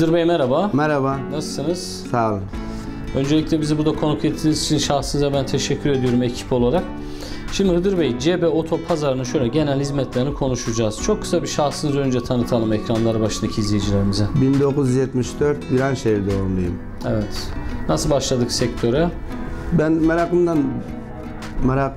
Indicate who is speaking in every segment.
Speaker 1: Hıdır Bey merhaba.
Speaker 2: Merhaba,
Speaker 1: Nasılsınız?
Speaker 2: sağ olun.
Speaker 1: Öncelikle bizi burada konuk ettiğiniz için şahsınıza ben teşekkür ediyorum ekip olarak. Şimdi Hıdır Bey, CB Oto Pazarı'nın şöyle genel hizmetlerini konuşacağız. Çok kısa bir şahsınızı önce tanıtalım ekranları başındaki izleyicilerimize.
Speaker 2: 1974 Viranşehir doğumluyum.
Speaker 1: Evet. Nasıl başladık sektöre?
Speaker 2: Ben merakımdan merak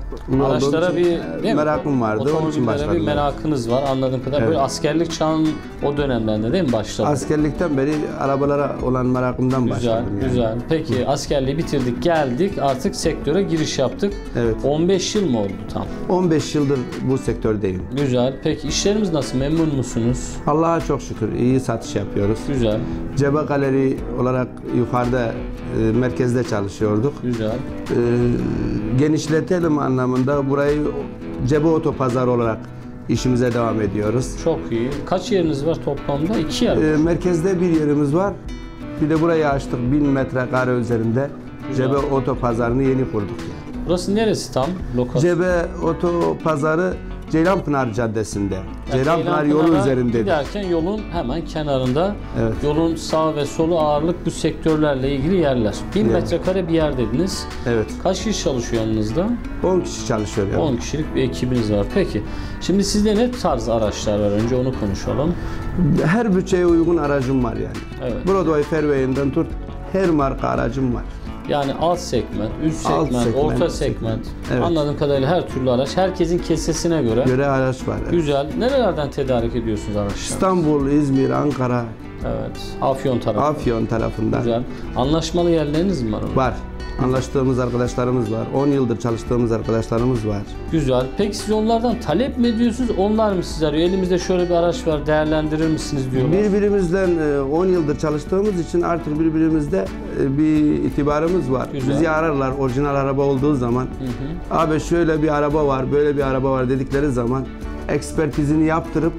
Speaker 1: Araçlara bir değil mi?
Speaker 2: merakım vardı. Onun için başladım.
Speaker 1: bir merakınız var anladığım kadar.
Speaker 2: Evet.
Speaker 1: Böyle askerlik çağın o dönemlerinde değil mi başladı?
Speaker 2: Askerlikten beri arabalara olan merakımdan
Speaker 1: Güzel,
Speaker 2: başladım. yani.
Speaker 1: güzel. Peki askerliği bitirdik, geldik. Artık sektöre giriş yaptık.
Speaker 2: Evet.
Speaker 1: 15 yıl mı oldu tam?
Speaker 2: 15 yıldır bu sektördeyim.
Speaker 1: Güzel. Peki işlerimiz nasıl? Memnun musunuz?
Speaker 2: Allah'a çok şükür iyi satış yapıyoruz.
Speaker 1: Güzel,
Speaker 2: Cebe Galeri olarak yukarıda e, merkezde çalışıyorduk.
Speaker 1: güzel.
Speaker 2: E, genişletelim anlamında burayı Cebe Otopazarı olarak işimize devam ediyoruz.
Speaker 1: Çok iyi. Kaç yeriniz var toplamda? İki yer.
Speaker 2: E, merkezde bir yerimiz var. Bir de burayı açtık 1000 metrekare üzerinde.
Speaker 1: Güzel.
Speaker 2: Cebe Otopazarı'nı yeni kurduk. Yani.
Speaker 1: Burası neresi tam? Lokasyon.
Speaker 2: Cebe Otopazarı Ceylanpınar Caddesi'nde. Ceylanpınar yolu üzerinde.
Speaker 1: Giderken yolun hemen kenarında.
Speaker 2: Evet.
Speaker 1: Yolun sağ ve solu ağırlık bu sektörlerle ilgili yerler. 1000
Speaker 2: Evet.
Speaker 1: metrekare bir yer dediniz.
Speaker 2: Evet.
Speaker 1: Kaç kişi çalışıyor yanınızda?
Speaker 2: 10 kişi çalışıyor. yani.
Speaker 1: 10 kişilik bir ekibiniz var. Peki. Şimdi sizde ne tarz araçlar var? Önce onu konuşalım.
Speaker 2: Her bütçeye uygun aracım var yani.
Speaker 1: Evet.
Speaker 2: Broadway Fairway'inden tut her marka aracım var.
Speaker 1: Yani alt segment, üst
Speaker 2: Alt
Speaker 1: segment,
Speaker 2: segment,
Speaker 1: orta
Speaker 2: segment. Evet.
Speaker 1: Anladığım kadarıyla her türlü araç. Herkesin kesesine göre.
Speaker 2: Göre araç var. evet.
Speaker 1: Güzel. Nerelerden tedarik ediyorsunuz araçları?
Speaker 2: İstanbul, İzmir, Ankara,
Speaker 1: Evet. Afyon tarafı.
Speaker 2: Afyon tarafından
Speaker 1: Güzel. Anlaşmalı yerleriniz mi var?
Speaker 2: var. Anlaştığımız arkadaşlarımız var. 10 yıldır çalıştığımız arkadaşlarımız var.
Speaker 1: Güzel. Peki siz onlardan talep mi ediyorsunuz? Onlar mı sizi arıyor? Elimizde şöyle bir araç var değerlendirir misiniz diyorlar.
Speaker 2: Birbirimizden e, 10 yıldır çalıştığımız için artık birbirimizde e, bir itibarımız var.
Speaker 1: Güzel.
Speaker 2: Bizi ararlar orijinal araba olduğu zaman. Abi şöyle bir araba var, böyle bir araba var dedikleri zaman ekspertizini yaptırıp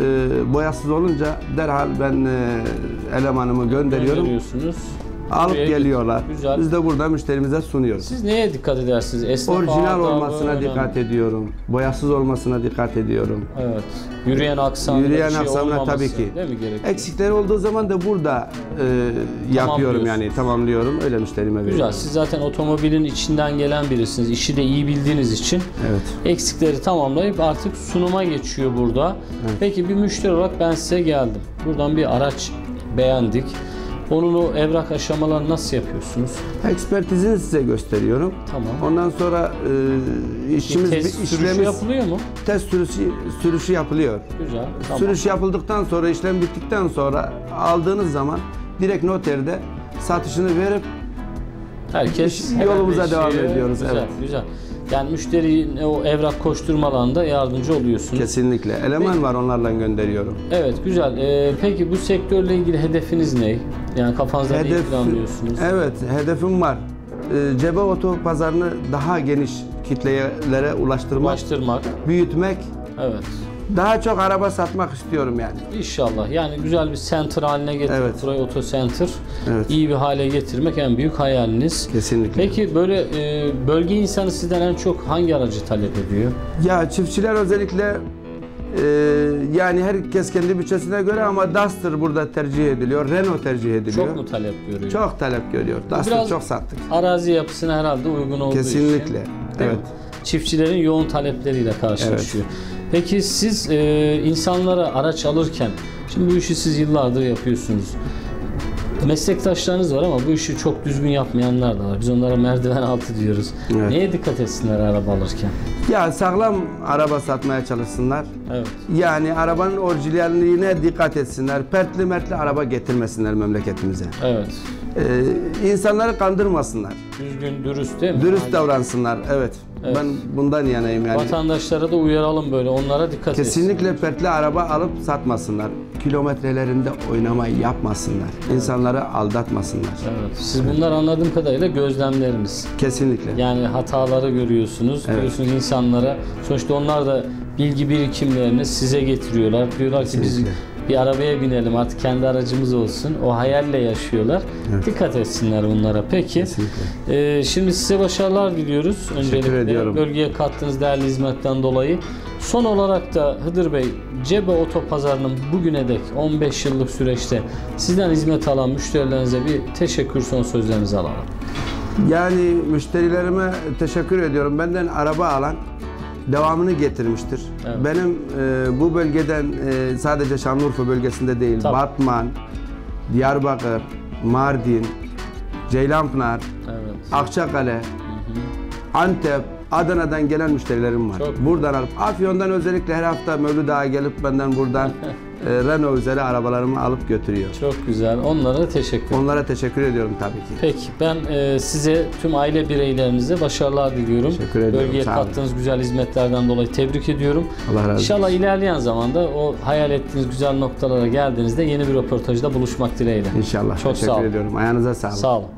Speaker 2: e, boyasız olunca derhal ben e, elemanımı gönderiyorum.
Speaker 1: Gönderiyorsunuz.
Speaker 2: Alıp
Speaker 1: Buraya
Speaker 2: geliyorlar.
Speaker 1: Güzel.
Speaker 2: Biz de burada müşterimize sunuyoruz.
Speaker 1: Siz neye dikkat edersiniz? Esnaf
Speaker 2: Orijinal
Speaker 1: adabı
Speaker 2: olmasına
Speaker 1: önemli.
Speaker 2: dikkat ediyorum. Boyasız olmasına dikkat ediyorum.
Speaker 1: Evet. Yürüyen aksamına
Speaker 2: Yürüyen
Speaker 1: şey
Speaker 2: aksamına tabii ki.
Speaker 1: Değil mi gerekiyor?
Speaker 2: Eksikleri olduğu zaman da burada e, yapıyorum yani tamamlıyorum. Öyle müşterime veriyorum.
Speaker 1: Güzel. Siz zaten otomobilin içinden gelen birisiniz. İşi de iyi bildiğiniz için
Speaker 2: Evet.
Speaker 1: eksikleri tamamlayıp artık sunuma geçiyor burada. Peki bir müşteri olarak ben size geldim. Buradan bir araç beğendik. Onun o evrak aşamalarını nasıl yapıyorsunuz?
Speaker 2: Ekspertizini size gösteriyorum.
Speaker 1: Tamam.
Speaker 2: Ondan sonra e, işimiz
Speaker 1: Test
Speaker 2: bir
Speaker 1: sürüşü
Speaker 2: işlemiz
Speaker 1: yapılıyor mu?
Speaker 2: test sürüşü, sürüşü yapılıyor.
Speaker 1: Güzel. Tamam.
Speaker 2: Sürüş yapıldıktan sonra işlem bittikten sonra aldığınız zaman direkt noterde satışını verip
Speaker 1: Herkes
Speaker 2: yolumuza devam ediyoruz,
Speaker 1: Güzel,
Speaker 2: evet.
Speaker 1: güzel. Yani müşterinin o evrak koşturmalarında yardımcı oluyorsunuz.
Speaker 2: kesinlikle eleman var onlarla gönderiyorum.
Speaker 1: Evet, güzel. Ee, peki bu sektörle ilgili hedefiniz ne? Yani kafanızda ne
Speaker 2: Hedef
Speaker 1: planlıyorsunuz?
Speaker 2: Evet, hedefim var. E, Cebe oto pazarını daha geniş kitlelere ulaştırmak,
Speaker 1: Ulaştırmak.
Speaker 2: büyütmek,
Speaker 1: Evet.
Speaker 2: Daha çok araba satmak istiyorum yani.
Speaker 1: İnşallah. Yani güzel bir center haline getirip
Speaker 2: Evet.
Speaker 1: burayı oto center
Speaker 2: Evet.
Speaker 1: iyi bir hale getirmek en büyük hayaliniz.
Speaker 2: Kesinlikle.
Speaker 1: Peki böyle e, bölge insanı sizden en çok hangi aracı talep ediyor?
Speaker 2: Ya çiftçiler özellikle e, yani herkes kendi bütçesine göre ama Duster burada tercih ediliyor. Renault tercih ediliyor.
Speaker 1: Çok mu talep görüyor?
Speaker 2: Çok talep görüyor. Duster
Speaker 1: Biraz-
Speaker 2: çok sattık.
Speaker 1: Arazi yapısına herhalde uygun olduğu için.
Speaker 2: Kesinlikle. Evet.
Speaker 1: mi? Çiftçilerin yoğun talepleriyle karşılaşıyor. Peki siz e, insanlara araç alırken, şimdi bu işi siz yıllardır yapıyorsunuz. Meslektaşlarınız var ama bu işi çok düzgün yapmayanlar da var. Biz onlara merdiven altı diyoruz.
Speaker 2: Evet.
Speaker 1: Neye dikkat etsinler araba alırken?
Speaker 2: Ya sağlam araba satmaya çalışsınlar.
Speaker 1: Evet.
Speaker 2: Yani arabanın orijinalliğine dikkat etsinler. Pertli mertli araba getirmesinler memleketimize.
Speaker 1: Evet.
Speaker 2: Ee, insanları kandırmasınlar.
Speaker 1: Düzgün, dürüst değil mi?
Speaker 2: Dürüst
Speaker 1: Aynen.
Speaker 2: davransınlar. Evet.
Speaker 1: Evet.
Speaker 2: Ben bundan yanayım yani.
Speaker 1: Vatandaşlara da uyaralım böyle. Onlara dikkat
Speaker 2: Kesinlikle pertli araba alıp satmasınlar. Kilometrelerinde oynama yapmasınlar. İnsanları aldatmasınlar.
Speaker 1: Evet. Siz bunlar anladığım kadarıyla gözlemleriniz.
Speaker 2: Kesinlikle.
Speaker 1: Yani hataları görüyorsunuz.
Speaker 2: Evet.
Speaker 1: Diyorsunuz insanlara. Sonuçta onlar da bilgi birikimlerini size getiriyorlar. Diyorlar ki biz
Speaker 2: Kesinlikle.
Speaker 1: Bir arabaya binelim artık kendi aracımız olsun. O hayalle yaşıyorlar.
Speaker 2: Evet.
Speaker 1: Dikkat etsinler bunlara. Peki.
Speaker 2: Kesinlikle.
Speaker 1: Ee, şimdi size başarılar diliyoruz. Öncelikle
Speaker 2: ediyorum.
Speaker 1: bölgeye kattığınız değerli hizmetten dolayı. Son olarak da Hıdır Bey, Cebe Otopazarı'nın bugüne dek 15 yıllık süreçte sizden hizmet alan müşterilerinize bir teşekkür son sözlerinizi alalım.
Speaker 2: Yani müşterilerime teşekkür ediyorum. Benden araba alan devamını getirmiştir.
Speaker 1: Evet.
Speaker 2: Benim e, bu bölgeden e, sadece Şanlıurfa bölgesinde değil,
Speaker 1: Tabii.
Speaker 2: Batman, Diyarbakır, Mardin, Ceylanpınar,
Speaker 1: Evet.
Speaker 2: Akçakale, Antep, Adana'dan gelen müşterilerim var.
Speaker 1: Çok
Speaker 2: buradan alıp Afyon'dan özellikle her hafta Mevlüt Ağa gelip benden buradan e, Renault üzeri arabalarımı alıp götürüyor.
Speaker 1: Çok güzel. Onlara teşekkür.
Speaker 2: Onlara teşekkür ediyorum tabii ki.
Speaker 1: Peki ben e, size tüm aile bireylerinize başarılar diliyorum.
Speaker 2: Teşekkür ediyorum,
Speaker 1: Bölgeye
Speaker 2: sağ olun.
Speaker 1: kattığınız güzel hizmetlerden dolayı tebrik ediyorum.
Speaker 2: Allah razı olsun.
Speaker 1: İnşallah ilerleyen zamanda o hayal ettiğiniz güzel noktalara geldiğinizde yeni bir röportajda buluşmak dileğiyle.
Speaker 2: İnşallah.
Speaker 1: Çok
Speaker 2: teşekkür
Speaker 1: sağ olun.
Speaker 2: ediyorum. Ayağınıza sağlık.
Speaker 1: Sağ olun.